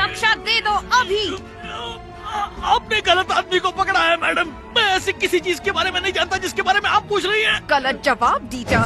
नक्शा दे दो अभी। आपने गलत आदमी को पकड़ा है मैडम। मैं ऐसी किसी चीज़ के बारे में नहीं जानता जिसके बारे में आप पूछ रही हैं। गलत जवाब दीजा